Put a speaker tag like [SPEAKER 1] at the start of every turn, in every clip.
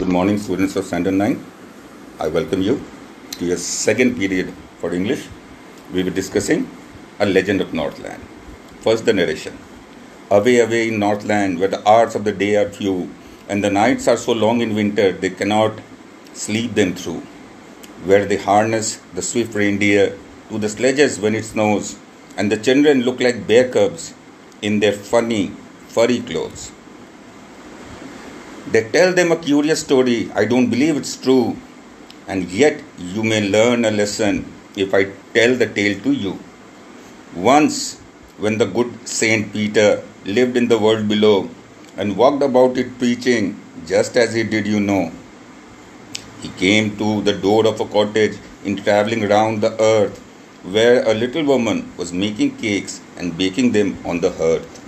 [SPEAKER 1] Good morning, students of Standard 9. I welcome you to your second period for English. We will be discussing a legend of Northland. First, the narration. Away, away in Northland, where the hours of the day are few, and the nights are so long in winter they cannot sleep them through. Where they harness the swift reindeer to the sledges when it snows, and the children look like bear cubs in their funny, furry clothes. They tell them a curious story. I don't believe it's true. And yet you may learn a lesson if I tell the tale to you. Once, when the good Saint Peter lived in the world below and walked about it preaching, just as he did, you know, he came to the door of a cottage in traveling round the earth where a little woman was making cakes and baking them on the hearth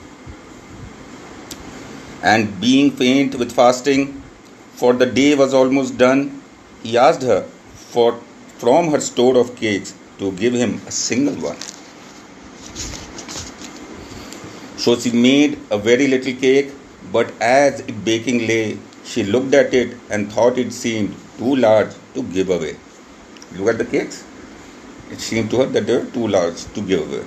[SPEAKER 1] and being faint with fasting, for the day was almost done, he asked her for from her store of cakes to give him a single one. So she made a very little cake, but as it baking lay, she looked at it and thought it seemed too large to give away. Look at the cakes. It seemed to her that they were too large to give away.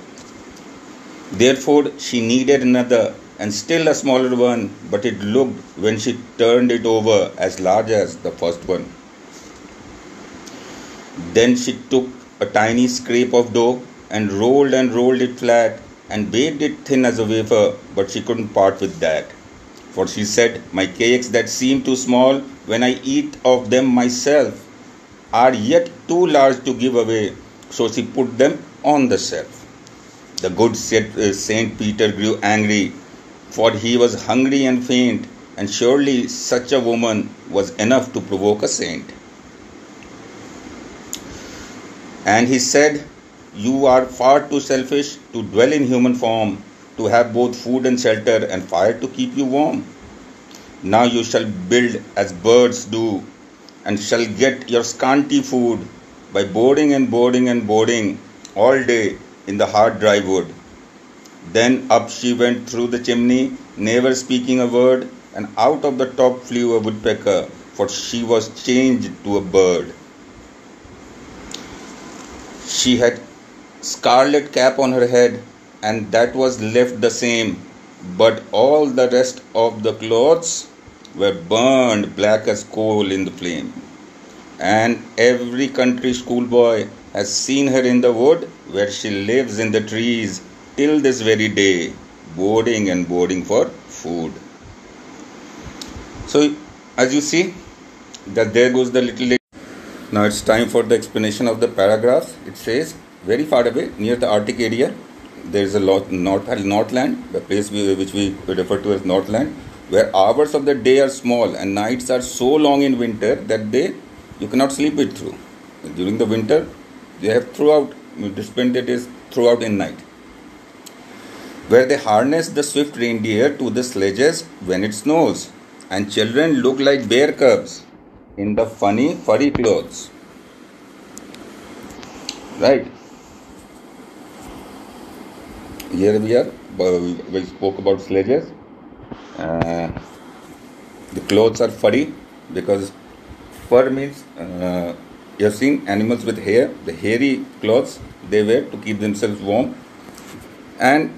[SPEAKER 1] Therefore, she kneaded another and still a smaller one, but it looked when she turned it over as large as the first one. Then she took a tiny scrape of dough and rolled and rolled it flat and baked it thin as a wafer, but she couldn't part with that. For she said, My cakes that seem too small when I eat of them myself are yet too large to give away. So she put them on the shelf. The good uh, Saint Peter grew angry for he was hungry and faint, and surely such a woman was enough to provoke a saint. And he said, You are far too selfish to dwell in human form, to have both food and shelter and fire to keep you warm. Now you shall build as birds do, and shall get your scanty food by boarding and boarding and boarding all day in the hard dry wood. Then up she went through the chimney, never speaking a word, and out of the top flew a woodpecker, for she was changed to a bird. She had scarlet cap on her head, and that was left the same, but all the rest of the clothes were burned black as coal in the flame. And every country schoolboy has seen her in the wood where she lives in the trees till this very day boarding and boarding for food. So as you see that there goes the little now it's time for the explanation of the paragraph. It says very far away near the arctic area there is a lot north northland the place we, which we refer to as northland where hours of the day are small and nights are so long in winter that they you cannot sleep it through. During the winter they have throughout you spend the days throughout in night where they harness the swift reindeer to the sledges when it snows, and children look like bear cubs in the funny furry clothes. Right? Here we are. We spoke about sledges. Uh, the clothes are furry because fur means uh, you have seen animals with hair, the hairy clothes they wear to keep themselves warm, and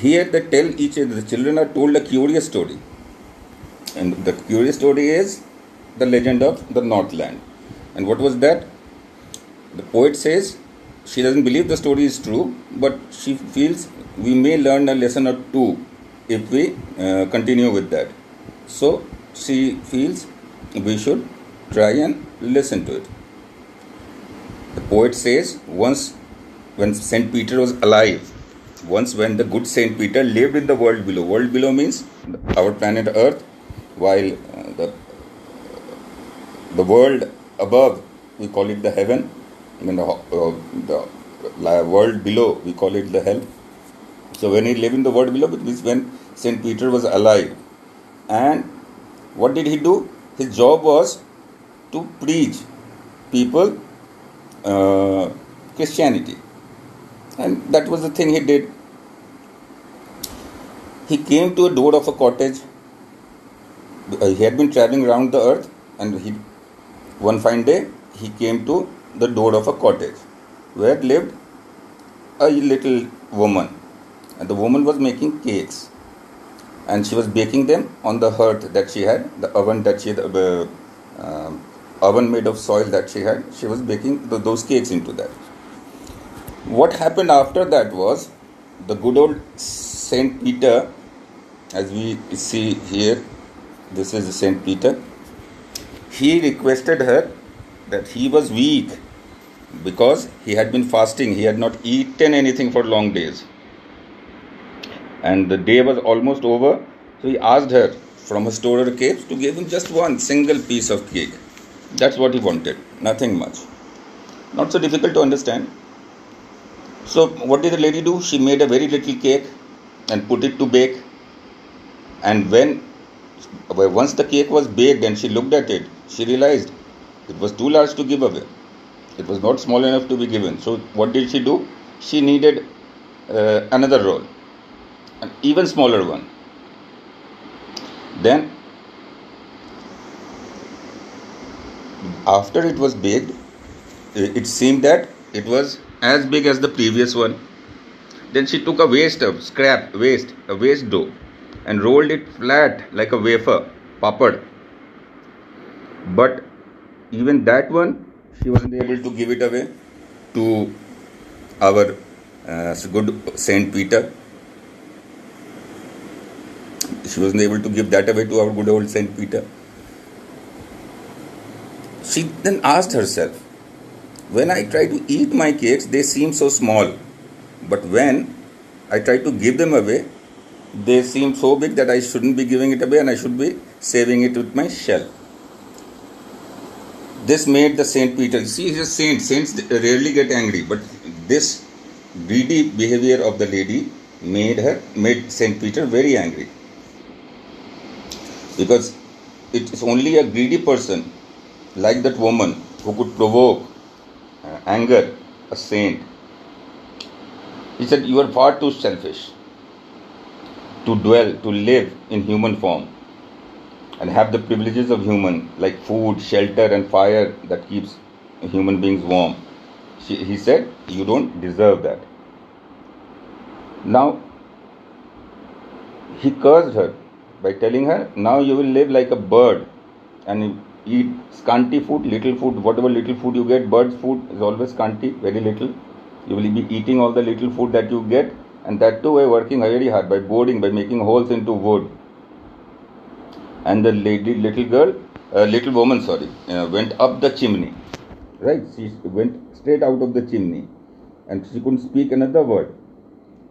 [SPEAKER 1] here they tell each other, the children are told a curious story. And the curious story is the legend of the Northland. And what was that? The poet says she doesn't believe the story is true, but she feels we may learn a lesson or two if we uh, continue with that. So she feels we should try and listen to it. The poet says once when St. Peter was alive, once when the good Saint Peter lived in the world below. World below means our planet Earth, while uh, the the world above we call it the heaven. Mean the, uh, the world below we call it the hell. So when he lived in the world below, it means when Saint Peter was alive, and what did he do? His job was to preach people uh, Christianity and that was the thing he did. He came to a door of a cottage uh, he had been traveling around the earth, and he, one fine day, he came to the door of a cottage where lived a little woman, and the woman was making cakes, and she was baking them on the hearth that she had, the oven that she had, uh, uh, oven made of soil that she had. She was baking the, those cakes into that. What happened after that was the good old Saint Peter, as we see here, this is Saint Peter. He requested her that he was weak because he had been fasting, he had not eaten anything for long days. And the day was almost over, so he asked her from store of cakes to give him just one single piece of cake. That's what he wanted, nothing much. Not so difficult to understand. So, what did the lady do? She made a very little cake and put it to bake. And when once the cake was baked and she looked at it, she realized it was too large to give away. It was not small enough to be given. So, what did she do? She kneaded uh, another roll, an even smaller one. Then, after it was baked, it seemed that it was as big as the previous one. Then she took a waste of scrap, waste, a waste dough, and rolled it flat like a wafer, papad. But even that one, she wasn't able to give it away to our uh, good Saint Peter. She wasn't able to give that away to our good old Saint Peter. She then asked herself, when I try to eat my cakes, they seem so small. But when I try to give them away, they seem so big that I shouldn't be giving it away and I should be saving it with my shell. This made the Saint Peter, see, he's a saint. Saints rarely get angry, but this greedy behavior of the lady made her, made Saint Peter very angry. Because it is only a greedy person like that woman who could provoke uh, anger a saint. He said, You are far too selfish to dwell, to live in human form and have the privileges of human, like food, shelter, and fire that keeps human beings warm. He said, You don't deserve that. Now, he cursed her by telling her, Now you will live like a bird and eat scanty food, little food, whatever little food you get, bird's food is always scanty, very little. You will be eating all the little food that you get, and that too by working very hard, by boarding, by making holes into wood. And the lady, little girl, uh, little woman, sorry, uh, went up the chimney. Right? She went straight out of the chimney, and she couldn't speak another word.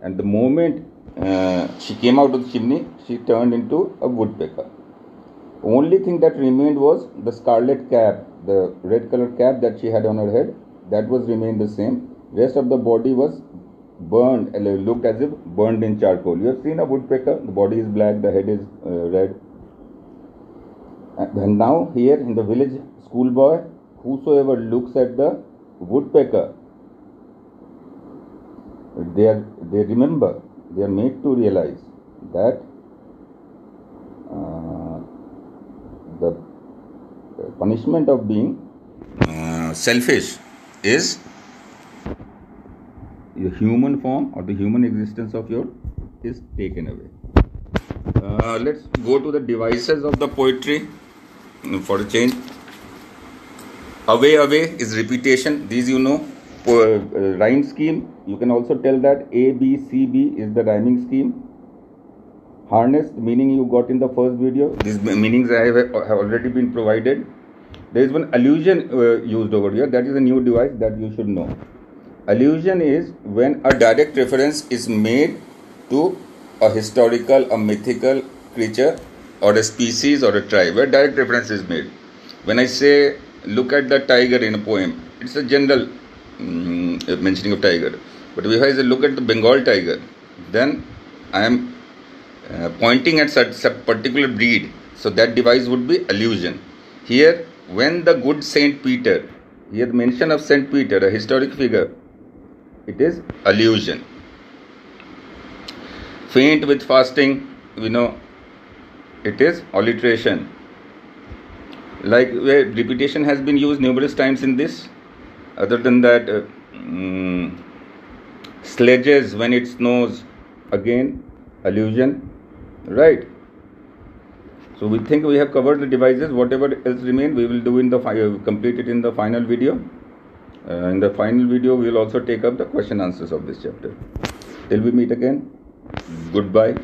[SPEAKER 1] And the moment uh, she came out of the chimney, she turned into a woodpecker. Only thing that remained was the scarlet cap, the red color cap that she had on her head. That was remained the same. Rest of the body was burned, looked as if burned in charcoal. You have seen a woodpecker. The body is black, the head is uh, red. And now here in the village schoolboy, whosoever looks at the woodpecker, they are they remember, they are made to realize that uh, the punishment of being uh, selfish is the human form or the human existence of your is taken away. Uh, let's go to the devices of the poetry for a change. Away, away is repetition. These you know. Uh, rhyme scheme. You can also tell that A, B, C, B is the rhyming scheme harness meaning you got in the first video these meanings I have, have already been provided there is one allusion uh, used over here. That is a new device that you should know. Allusion is when a direct reference is made to a historical a mythical creature or a species or a tribe. Where direct reference is made. When i say look at the tiger in a poem it's a general um, mentioning of tiger. But if i say look at the bengal tiger then i am uh, pointing at such a particular breed. So that device would be allusion. Here, when the good Saint Peter, here the mention of Saint Peter, a historic figure, it is allusion. Faint with fasting, we know it is alliteration like where repetition has been used numerous times in this other than that uh, mm, sledges when it snows again allusion right so we think we have covered the devices. Whatever else remain we will do in the uh, complete it in the final video. Uh, in the final video we will also take up the question answers of this chapter. Till we meet again goodbye